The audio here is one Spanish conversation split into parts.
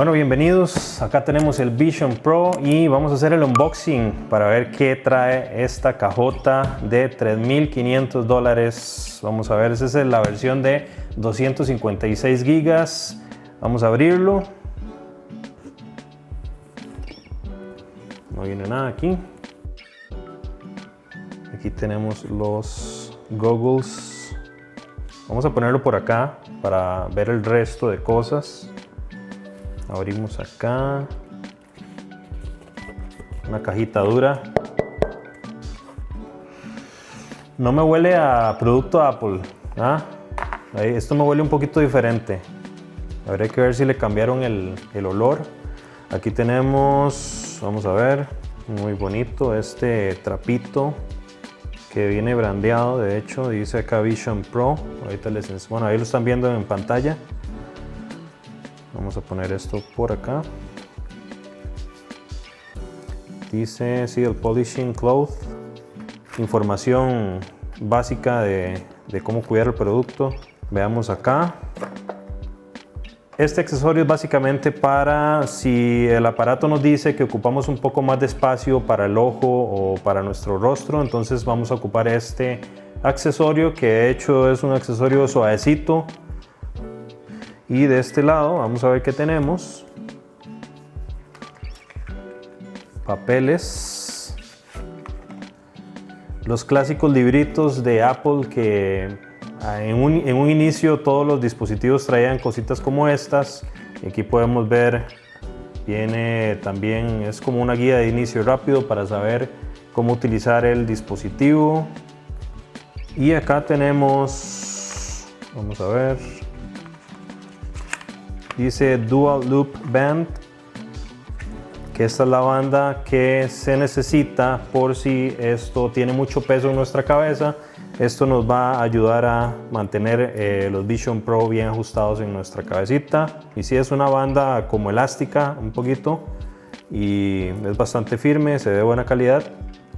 Bueno, bienvenidos. Acá tenemos el Vision Pro y vamos a hacer el unboxing para ver qué trae esta cajota de 3.500 dólares. Vamos a ver, esa es la versión de 256 gigas. Vamos a abrirlo. No viene nada aquí. Aquí tenemos los goggles. Vamos a ponerlo por acá para ver el resto de cosas. Abrimos acá. Una cajita dura. No me huele a producto Apple. ¿ah? Esto me huele un poquito diferente. Habría que ver si le cambiaron el, el olor. Aquí tenemos, vamos a ver, muy bonito este trapito que viene brandeado. De hecho, dice acá Vision Pro. Ahorita les, bueno, ahí lo están viendo en pantalla. Vamos a poner esto por acá. Dice Seal Polishing Cloth. Información básica de, de cómo cuidar el producto. Veamos acá. Este accesorio es básicamente para si el aparato nos dice que ocupamos un poco más de espacio para el ojo o para nuestro rostro, entonces vamos a ocupar este accesorio que de hecho es un accesorio suavecito y de este lado vamos a ver qué tenemos. Papeles. Los clásicos libritos de Apple que ah, en un, en un inicio todos los dispositivos traían cositas como estas. Aquí podemos ver, viene también, es como una guía de inicio rápido para saber cómo utilizar el dispositivo. Y acá tenemos, vamos a ver, dice Dual Loop Band, que esta es la banda que se necesita por si esto tiene mucho peso en nuestra cabeza. Esto nos va a ayudar a mantener eh, los Vision Pro bien ajustados en nuestra cabecita. Y si es una banda como elástica un poquito y es bastante firme, se ve buena calidad.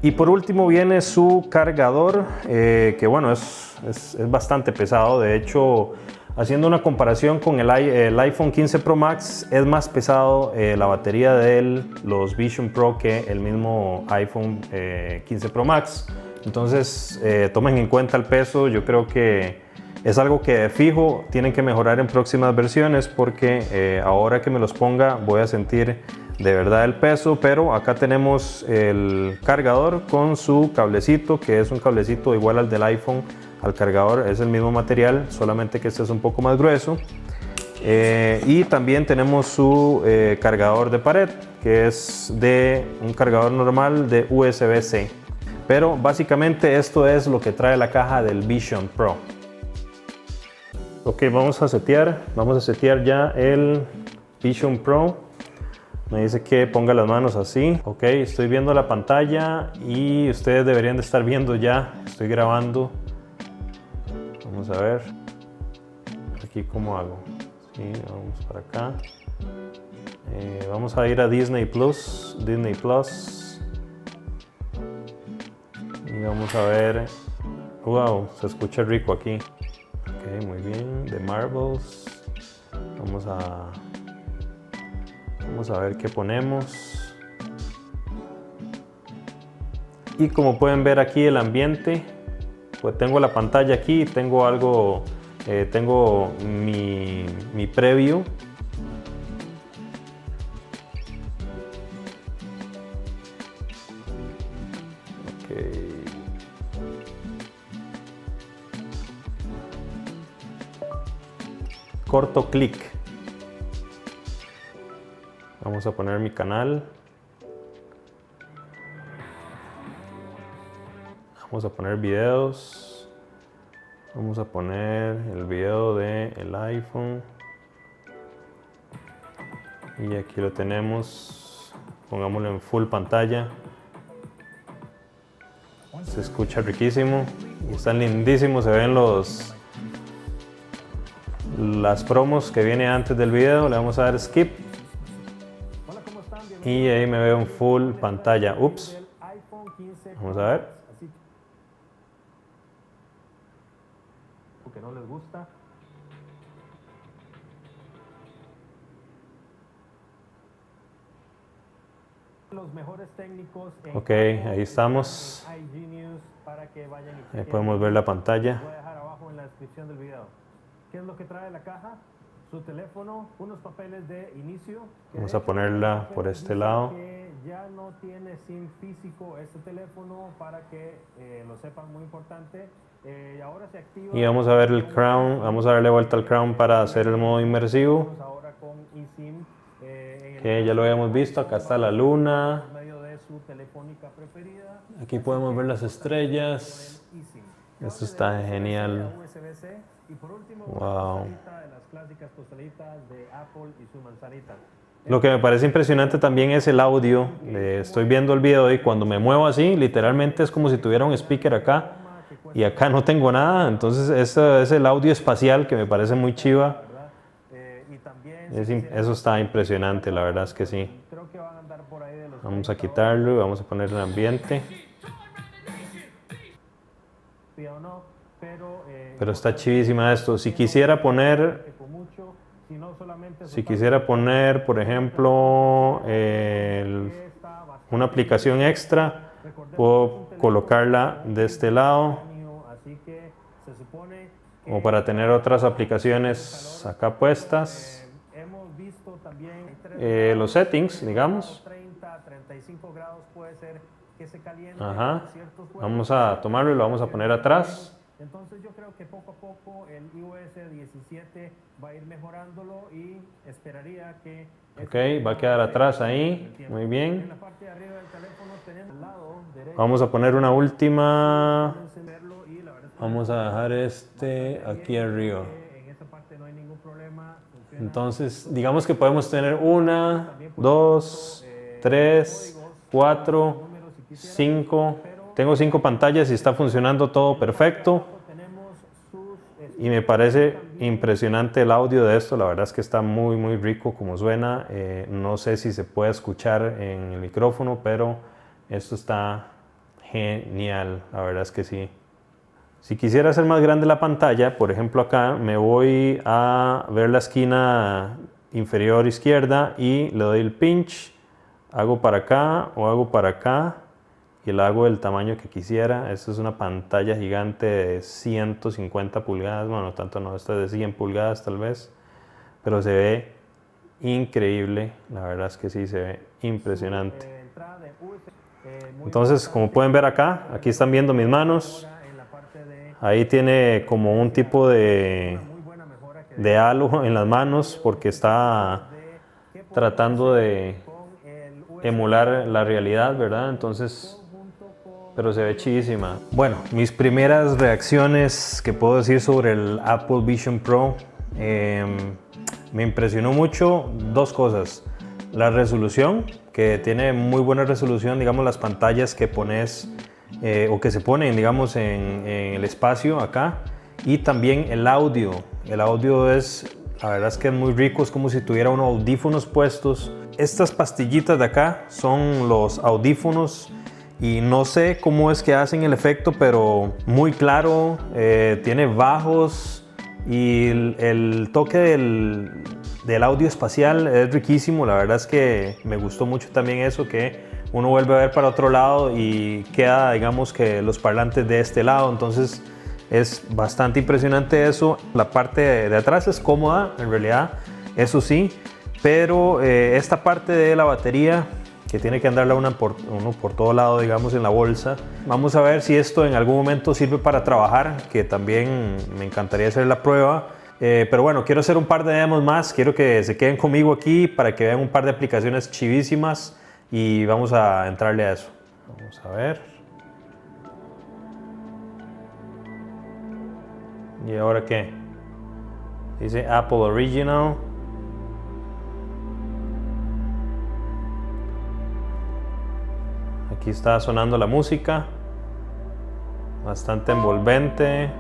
Y por último viene su cargador, eh, que bueno, es, es bastante pesado. De hecho, Haciendo una comparación con el, iPhone 15 Pro Max, es más pesado eh, la batería de los Vision Pro que el mismo iPhone 15 eh, Pro Max. Entonces, eh, tomen en cuenta el peso. Yo creo que es algo que fijo tienen que mejorar en próximas versiones porque ahora que me los ponga voy a sentir de verdad el peso. Pero acá tenemos el cargador con su cablecito, que es un cablecito igual al del iPhone al cargador es el mismo material, solamente que este es un poco más grueso. Eh, y también tenemos su eh, cargador de pared, que es de un cargador normal de USB-C. Pero básicamente esto es lo que trae la caja del Vision Pro. Ok, vamos a setear, vamos a setear ya el Vision Pro. Me dice que ponga las manos así. Ok, estoy viendo la pantalla y ustedes deberían de estar viendo ya. Estoy grabando Vamos a ver. Aquí cómo hago. vamos para acá. Eh, vamos a ir a Disney Plus. Disney Plus. Y vamos a ver. Wow, se escucha rico aquí. Ok, muy bien. The Marbles. Vamos a. Vamos a ver qué ponemos. Y como pueden ver aquí el ambiente pues tengo la pantalla aquí, tengo algo, eh, tengo mi, mi preview. Corto clic. Vamos a poner mi canal. Vamos a poner videos. Vamos a poner el video de el iPhone. Y aquí lo tenemos. Pongámoslo en full pantalla. Se escucha riquísimo. Están lindísimos. Se ven los las promos que viene antes del video. Le vamos a dar skip. Y ahí me veo en full pantalla. Ups. Vamos a ver. que no les gusta. Los mejores técnicos en Ok, ahí estamos. para que vayan y Ahí podemos ver la pantalla. Voy a dejar abajo en la descripción del video. ¿Qué es lo que trae la caja? Su teléfono, unos papeles de inicio. que Vamos a ponerla por este lado. Ya no tiene SIM físico este teléfono para que eh, lo sepan, muy importante. Eh, y vamos a ver el crown, vamos a darle vuelta al crown para hacer el modo inmersivo. ESIM. eh, Que ya lo habíamos visto, acá está la luna. Aquí podemos ver las estrellas. Esto está genial. Wow. Lo que me parece impresionante también es el audio. Estoy viendo el video y cuando me muevo así, literalmente es como si tuviera un speaker acá y acá no tengo nada. Entonces, ese es el audio espacial que me parece muy chiva. Eh, Es eso está impresionante, la verdad es que sí. Vamos a 30 quitarlo y vamos a poner el ambiente. pero, eh, Pero está chivísima esto. Si quisiera poner, si quisiera poner, por ejemplo, el- bastante una aplicación extra, puedo colocarla de este lado año, así que se como para tener otras aplicaciones acá puestas. eh, los settings, digamos. 30, 35 grados puede ser que se caliente Ajá. Vamos a tomarlo y lo vamos a poner atrás. Entonces yo creo que poco a poco el iOS 17 va a ir mejorándolo y esperaría que... Ok, va a quedar atrás ahí. Muy En bien. Vamos a poner una última. Vamos a dejar este aquí arriba. Entonces, digamos que podemos tener una, dos, tres, cuatro, cinco. Tengo cinco pantallas y está funcionando todo perfecto. Y me parece impresionante el audio de esto. La verdad es que está muy, muy rico como suena. Eh, no sé si se puede escuchar en el micrófono, pero esto está genial. La verdad es que sí. Si quisiera hacer más grande la pantalla, por ejemplo acá, me voy a ver la esquina inferior izquierda y le doy el pinch. Hago para acá o hago para acá y la hago del tamaño que quisiera. Esta es una pantalla gigante de 150 pulgadas, bueno, tanto no, esta es de 100 pulgadas tal vez, pero se ve increíble, la verdad es que sí, se ve impresionante. eh, Entonces, como pueden ver acá, aquí están viendo mis manos, buena en la parte de ahí tiene como un tipo de, de en las manos porque está tratando de emular la realidad, ¿verdad? Entonces, pero se ve chidísima. Bueno, mis primeras reacciones que puedo decir sobre el Apple Vision Pro, em, me impresionó mucho dos cosas. La resolución, que tiene muy buena resolución, digamos las pantallas que pones eh, o que se ponen, digamos, en, el espacio acá. Y también el audio. El audio es, la verdad es que es muy rico, es como si tuviera unos audífonos puestos. Estas pastillitas de acá son los audífonos y no sé cómo es que hacen el efecto, pero muy claro, eh, tiene bajos y el, el toque del, del audio espacial es riquísimo. La verdad es que me gustó mucho también eso, que uno vuelve a ver para otro lado y queda, digamos, que los parlantes de este lado. Entonces es bastante impresionante eso. La parte de, atrás es cómoda, en realidad, eso sí, pero eh, esta parte de la batería que tiene que andarla una por, uno por todo lado, digamos, en la bolsa. Vamos a ver si esto en algún momento sirve para trabajar, que también me encantaría hacer la prueba. Eh, pero bueno, quiero hacer un par de demos más, quiero que se queden conmigo aquí para que vean un par de aplicaciones chivísimas y vamos a entrarle a eso. Vamos a ver. ¿Y ahora qué? Dice Apple Original. Aquí está sonando la música. Bastante envolvente.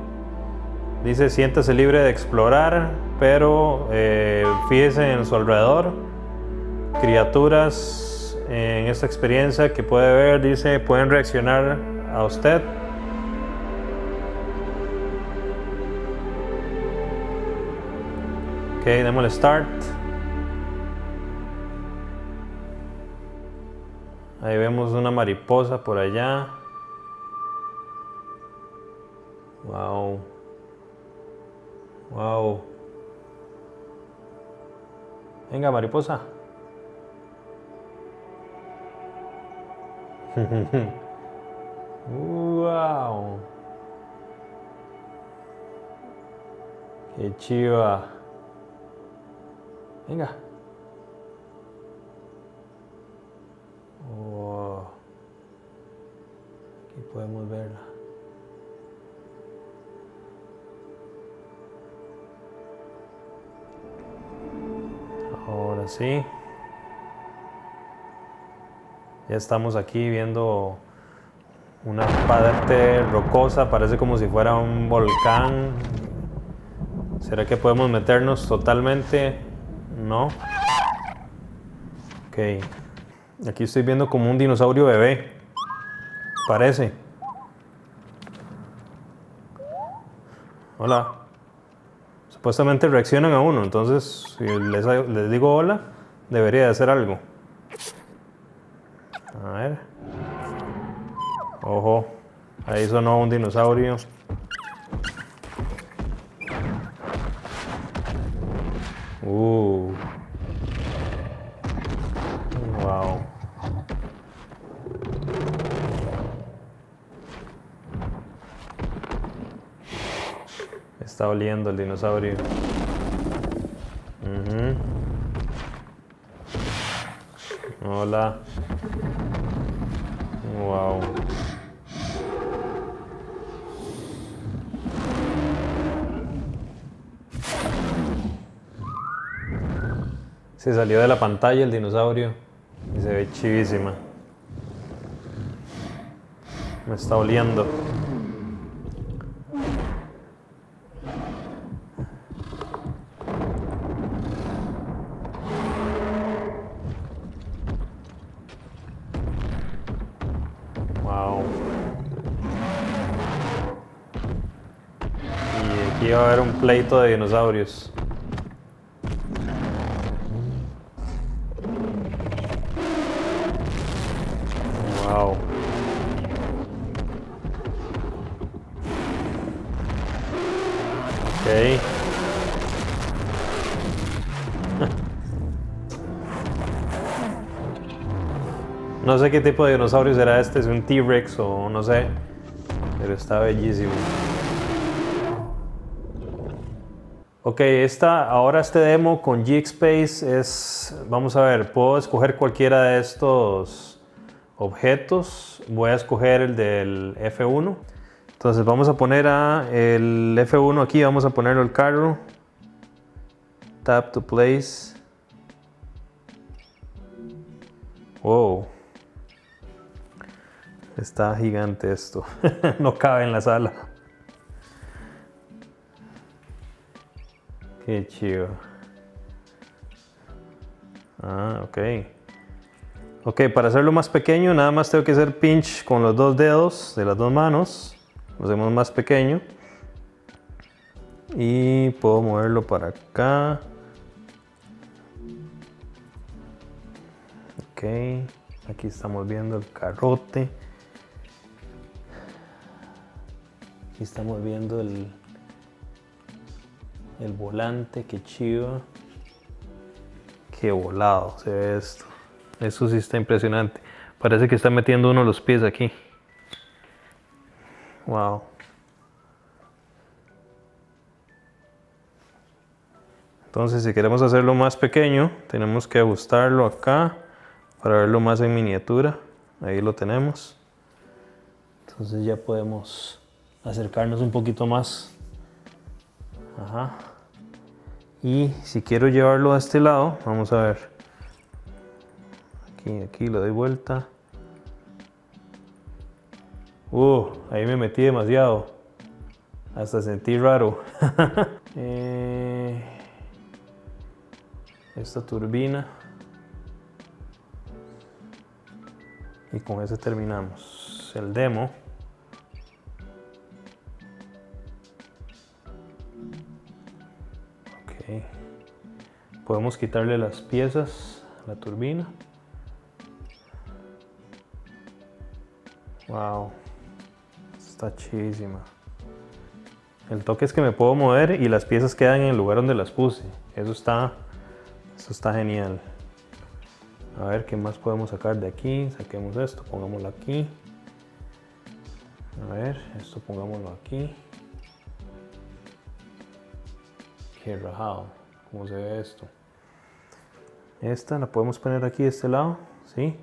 Dice siéntese libre de explorar, pero eh, fíjese en su alrededor. Criaturas en esta experiencia que puede ver, dice, pueden reaccionar a usted. Ok, démosle start. Ahí vemos una mariposa por allá. Wow. Wow. Venga, mariposa. Wow. Qué chiva. Venga. Wow. Aquí podemos verla. Ahora sí. Ya estamos aquí viendo una parte rocosa, parece como si fuera un volcán. ¿Será que podemos meternos totalmente? No. Ok. Aquí estoy viendo como un dinosaurio bebé. Parece. Hola. Supuestamente reaccionan a uno, entonces si les, les digo hola, debería de hacer algo. A ver. Ojo. Ahí sonó un dinosaurio. Uh. Wow. Está oliendo el dinosaurio. Ujú. Hola. Wow. Se salió de la pantalla el dinosaurio y se ve chivísima. Me está oliendo. Pleito de dinosaurios. Wow. Ok. No sé qué tipo de dinosaurio será este, es un T-Rex o no sé, pero está bellísimo. Ok, esta, ahora este demo con GXpace es, vamos a ver, puedo escoger cualquiera de estos objetos. Voy a escoger el del F1. Entonces vamos a poner a el F1 aquí, vamos a ponerlo el carro. Tap to place. Wow. Está gigante esto. no cabe en la sala. Qué chido. Ah, ok. Ok, para hacerlo más pequeño, nada más tengo que hacer pinch con los dos dedos de las dos manos. Lo hacemos más pequeño. Y puedo moverlo para acá. Ok, aquí estamos viendo el carrote. Aquí estamos viendo el, el volante, qué chido. Qué volado se ve esto. Eso sí está impresionante. Parece que está metiendo uno los pies aquí. Wow. Entonces, si queremos hacerlo más pequeño, tenemos que ajustarlo acá para verlo más en miniatura. Ahí lo tenemos. Entonces ya podemos acercarnos un poquito más. Ajá. Y si quiero llevarlo a este lado, vamos a ver. Aquí, aquí lo doy vuelta. Uh, ahí me metí demasiado. Hasta sentí raro. Eh, esta turbina. Y con eso terminamos el demo. Podemos quitarle las piezas a la turbina. Wow. Está chidísima. El toque es que me puedo mover y las piezas quedan en el lugar donde las puse. Eso está, eso está genial. A ver qué más podemos sacar de aquí. Saquemos esto, pongámoslo aquí. A ver, esto pongámoslo aquí. Qué rajado. ¿Cómo se ve esto? Esta la podemos poner aquí de este lado, ¿sí?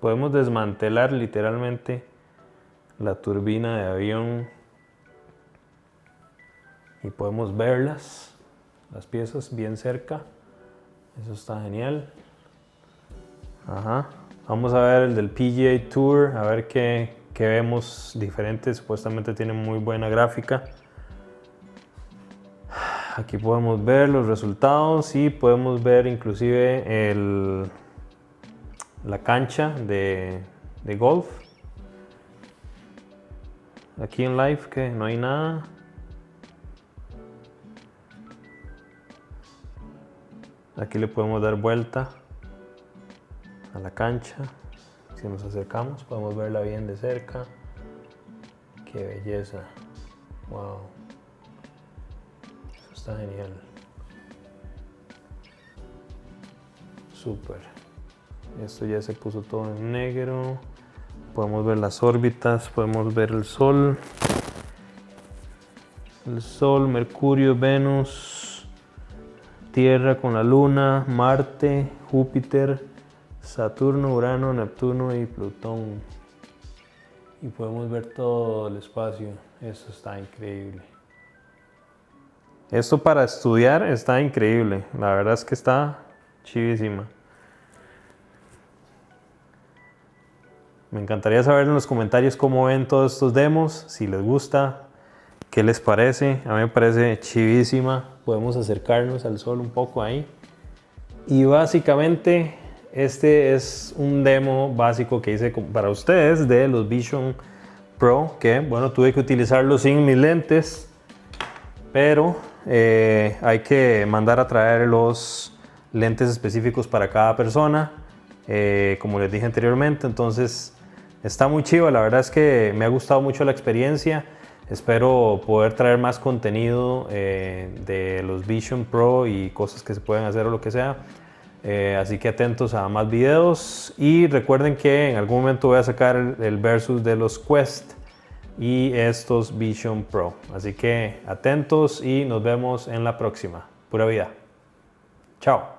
Podemos desmantelar literalmente la turbina de avión y podemos verlas, las piezas bien cerca. Eso está genial. Ajá. Vamos a ver el del PGA Tour, a ver qué, qué vemos diferente. Supuestamente tiene muy buena gráfica. Aquí podemos ver los resultados y podemos ver inclusive el, la cancha de, de golf. Aquí en live que no hay nada. Aquí le podemos dar vuelta a la cancha. Si nos acercamos podemos verla bien de cerca. Qué belleza. Wow. Está genial. Súper. Esto ya se puso todo en negro. Podemos ver las órbitas, podemos ver el Sol. El Sol, Mercurio, Venus, Tierra con la Luna, Marte, Júpiter, Saturno, Urano, Neptuno y Plutón. Y podemos ver todo el espacio. Eso está increíble. Esto para estudiar está increíble. La verdad es que está chivísima. Me encantaría saber en los comentarios cómo ven todos estos demos, si les gusta, qué les parece. A mí me parece chivísima. Podemos acercarnos al sol un poco ahí. Y básicamente este es un demo básico que hice para ustedes de los Vision Pro, que bueno, tuve que utilizarlo sin mis lentes, pero eh, hay que mandar a traer los lentes específicos para cada persona, eh, como les dije anteriormente, entonces Está muy chido, la verdad es que me ha gustado mucho la experiencia. Espero poder traer más contenido eh, de los Vision Pro y cosas que se pueden hacer o lo que sea. Eh, así que atentos a más videos y recuerden que en algún momento voy a sacar el versus de los Quest y estos Vision Pro. Así que atentos y nos vemos en la próxima. Pura vida. Chao.